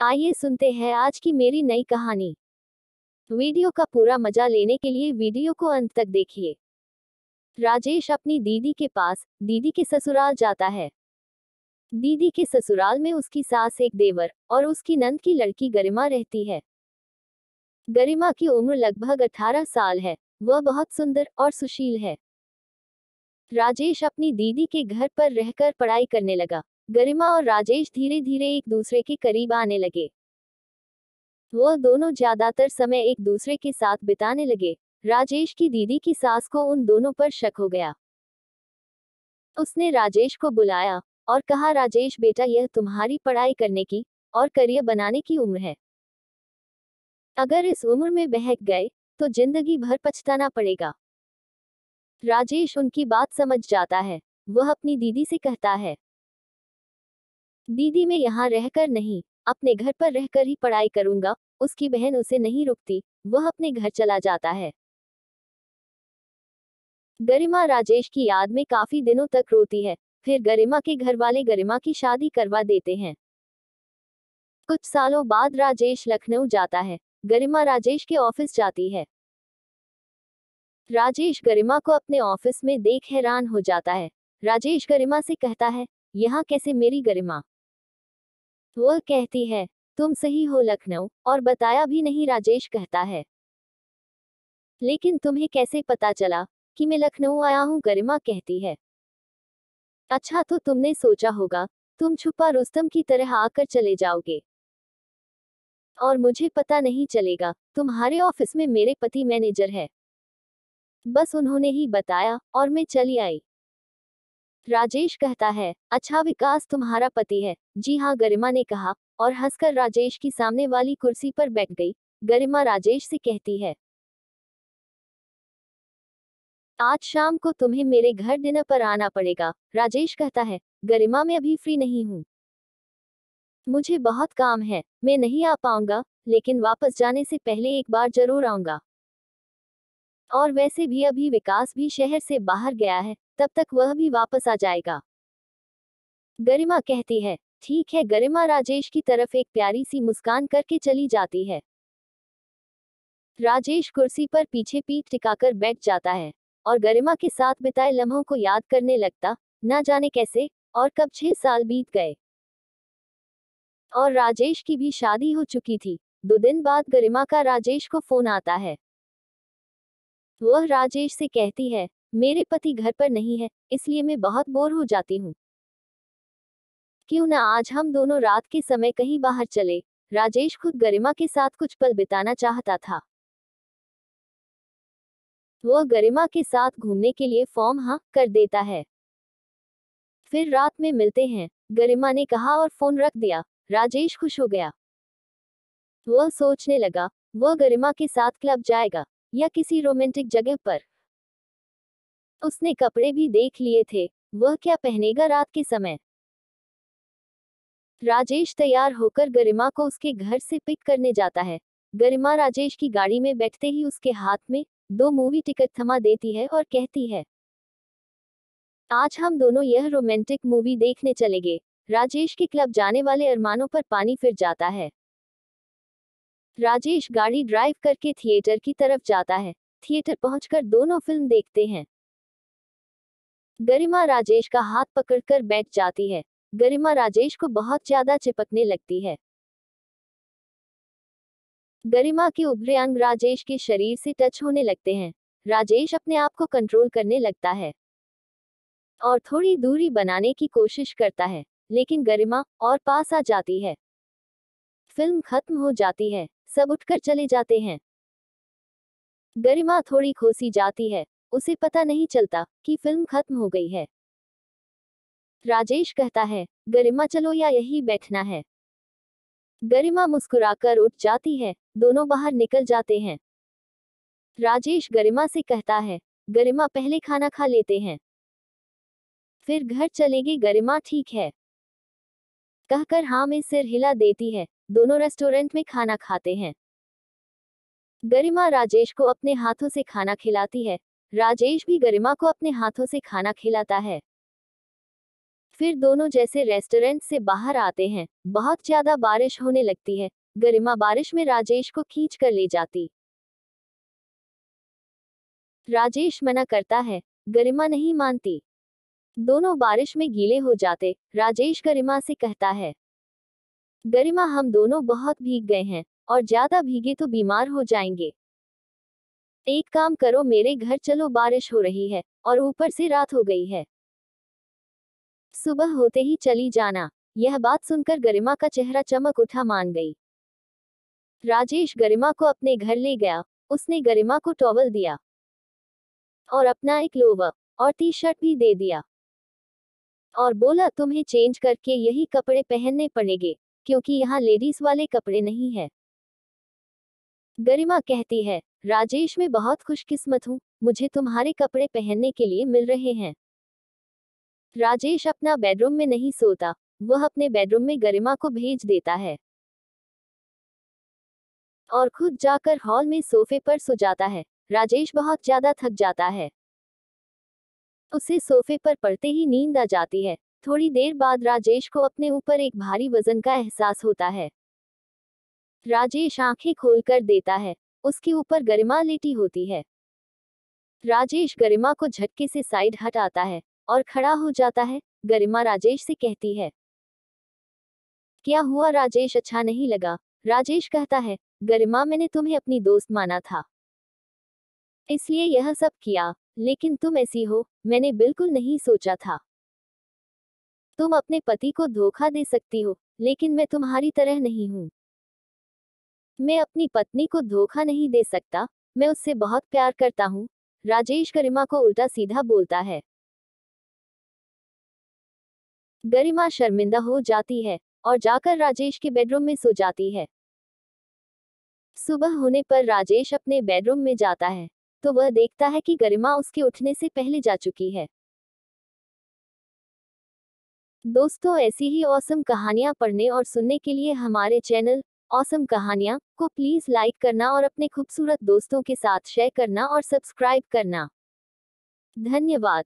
आइए सुनते हैं आज की मेरी नई कहानी। वीडियो का पूरा मज़ा लेने के लिए वीडियो को अंत तक देखिए। राजेश अपनी दीदी के पास, दीदी के ससुराल जाता है। दीदी के ससुराल में उसकी सास एक देवर और उसकी नंद की लड़की गरिमा रहती है। गरिमा की उम्र लगभग 18 साल है, वह बहुत सुंदर और सुशील है। राजेश अपनी दीदी के घर पर रहकर पढ़ाई करने लगा। गरिमा और राजेश धीरे धीरे एक दूसरे के करीब आने लगे। वह दोनों ज़्यादातर समय एक दूसरे के साथ बिताने लगे। राजेश की दीदी की सास को उन दोनों पर शक हो गया। उसने राजेश को बुलाया और कहा, राजेश, बेटा, यह तुम्हारी पढ़ाई करने की और करियर बनाने की उम्र है। अगर इस उम्र में बहक गए तो ज़िंदगी भर पछताना पड़ेगा। राजेश उनकी बात समझ जाता है। वह अपनी दीदी से कहता है दीदी, मैं यहाँ रहकर नहीं, अपने घर पर रहकर ही पढ़ाई करूँगा, उसकी बहन उसे नहीं रुकती, वह अपने घर चला जाता है। गरिमा राजेश की याद में काफ़ी दिनों तक रोती है, फिर गरिमा के घर वाले गरिमा की शादी करवा देते हैं। कुछ सालों बाद राजेश लखनऊ जाता है, गरिमा राजेश के ऑफ़िस जाती है। राजेश गरिमा को अपने ऑफ़िस में देख हैरान हो जाता है, राजेश गरिमा से कहता है, यहाँ कैसे मेरी गरिमा? वह कहती है, तुम सही हो लखनऊ, और बताया भी नहीं राजेश कहता है। लेकिन तुम्हें कैसे पता चला कि मैं लखनऊ आया हूँ? गरिमा कहती है। अच्छा तो तुमने सोचा होगा, तुम छुपा रुस्तम की तरह आकर चले जाओगे। और मुझे पता नहीं चलेगा, तुम्हारे ऑफ़िस में मेरे पति मैनेजर है। बस उन्होंने ही बताया, और मैं चली आई। राजेश कहता है अच्छा विकास तुम्हारा पति है। जी हाँ गरिमा ने कहा, और हंसकर राजेश की सामने वाली कुर्सी पर बैठ गई। गरिमा राजेश से कहती है, आज शाम को तुम्हें मेरे घर डिनर पर आना पड़ेगा। राजेश कहता है, गरिमा, मैं अभी फ्री नहीं हूँ। मुझे बहुत काम है, मैं नहीं आ पाऊँगा, लेकिन वापस जाने से पहले एक बार ज़रूर आऊँगा। और वैसे भी अभी विकास भी शहर से बाहर गया है। तब तक वह भी वापस आ जाएगा। गरिमा कहती है, ठीक है, गरिमा राजेश की तरफ़ एक प्यारी सी मुस्कान करके चली जाती है। राजेश कुर्सी पर पीछे पीठ टिकाकर बैठ जाता है और गरिमा के साथ बिताए लम्हों को याद करने लगता, ना जाने कैसे और कब छह साल बीत गए। और राजेश की भी शादी हो चुकी थी। दो दिन बाद गरिमा का राजेश को फ़ोन आता है। वह राजेश से कहती है मेरे पति घर पर नहीं है, इसलिए मैं बहुत बोर हो जाती हूँ। क्यों ना आज हम दोनों रात के समय कहीं बाहर चले, राजेश खुद गरिमा के साथ कुछ पल बिताना चाहता था। वह गरिमा के साथ घूमने के लिए फॉर्म हाँ कर देता है। फिर रात में मिलते हैं, गरिमा ने कहा और फ़ोन रख दिया, राजेश खुश हो गया। वह सोचने लगा, वह गरिमा के साथ क्लब जाएगा, या किसी रोमांटिक जगह पर। उसने कपड़े भी देख लिए थे। वह क्या पहनेगा रात के समय? राजेश तैयार होकर गरिमा को उसके घर से पिक करने जाता है। गरिमा राजेश की गाड़ी में बैठते ही उसके हाथ में दो मूवी टिकट थमा देती है और कहती है, आज हम दोनों यह रोमांटिक मूवी देखने चलेंगे। राजेश के क्लब जाने वाले अरमानों पर पानी फिर जाता है। राजेश गाड़ी ड्राइव करके थिएटर की तरफ़ जाता है। थिएटर पहुंचकर दोनों फ़िल्म देखते हैं। गरिमा राजेश का हाथ पकड़कर बैठ जाती है। गरिमा राजेश को बहुत ज़्यादा चिपकने लगती है। गरिमा के उभरे अंग राजेश के शरीर से टच होने लगते हैं। राजेश अपने आप को कंट्रोल करने लगता है। और थोड़ी दूरी बनाने की कोशिश करता है, लेकिन गरिमा और पास आ जाती है। फ़िल्म खत्म हो जाती है, सब उठकर चले जाते हैं। गरिमा थोड़ी खोसी जाती है। उसे पता नहीं चलता कि फ़िल्म खत्म हो गई है। राजेश कहता है, गरिमा चलो या यही बैठना है। गरिमा मुस्कुराकर उठ जाती है, दोनों बाहर निकल जाते हैं। राजेश गरिमा से कहता है, गरिमा पहले खाना खा लेते हैं। फिर घर चलेगी, गरिमा ठीक है। कहकर हाँ में सिर हिला देती है, दोनों रेस्टोरेंट में खाना खाते हैं। गरिमा राजेश को अपने हाथों से खाना खिलाती है राजेश भी गरिमा को अपने हाथों से खाना खिलाता है। फिर दोनों जैसे रेस्टोरेंट से बाहर आते हैं। बहुत ज़्यादा बारिश होने लगती है। गरिमा बारिश में राजेश को खींच कर ले जाती। राजेश मना करता है। गरिमा नहीं मानती। दोनों बारिश में गीले हो जाते। राजेश गरिमा से कहता है, गरिमा, हम दोनों बहुत भीग गए हैं और ज़्यादा भीगे तो बीमार हो जाएँगे। एक काम करो, मेरे घर चलो, बारिश हो रही है, और ऊपर से रात हो गई है। सुबह होते ही चली जाना, यह बात सुनकर गरिमा का चेहरा चमक उठा मान गई। राजेश गरिमा को अपने घर ले गया, उसने गरिमा को टॉवल दिया। और अपना एक लोवर और टी शर्ट भी दे दिया। और बोला, तुम्हें चेंज करके यही कपड़े पहनने पड़ेंगे, क्योंकि यहाँ लेडीज़ वाले कपड़े नहीं है। गरिमा कहती है राजेश, मैं बहुत खुशकिस्मत हूँ। मुझे तुम्हारे कपड़े पहनने के लिए मिल रहे हैं। राजेश अपना बेडरूम में नहीं सोता। वह अपने बेडरूम में गरिमा को भेज देता है। और खुद जाकर हॉल में सोफे पर सो जाता है। राजेश बहुत ज़्यादा थक जाता है। उसे सोफे पर पड़ते ही नींद आ जाती है। थोड़ी देर बाद राजेश को अपने ऊपर एक भारी वज़न का एहसास होता है। राजेश आँखें खोलकर देता है। उसके ऊपर गरिमा लेटी होती है। राजेश गरिमा को झटके से साइड हटाता है और खड़ा हो जाता है, गरिमा राजेश से कहती है। क्या हुआ राजेश? अच्छा नहीं लगा। राजेश कहता है, गरिमा मैंने तुम्हें अपनी दोस्त माना था। इसलिए यह सब किया, लेकिन तुम ऐसी हो, मैंने बिल्कुल नहीं सोचा था। तुम अपने पति को धोखा दे सकती हो, लेकिन मैं तुम्हारी तरह नहीं हूँ। मैं अपनी पत्नी को धोखा नहीं दे सकता, मैं उससे बहुत प्यार करता हूँ। राजेश गरिमा को उल्टा सीधा बोलता है। गरिमा शर्मिंदा हो जाती है और जाकर राजेश के बेडरूम में सो जाती है। सुबह होने पर राजेश अपने बेडरूम में जाता है तो वह देखता है कि गरिमा उसके उठने से पहले जा चुकी है। दोस्तों, ऐसी ही औसम कहानियाँ पढ़ने और सुनने के लिए हमारे चैनल औसम कहानियाँ को प्लीज़ लाइक करना और अपने खूबसूरत दोस्तों के साथ शेयर करना और सब्सक्राइब करना। धन्यवाद।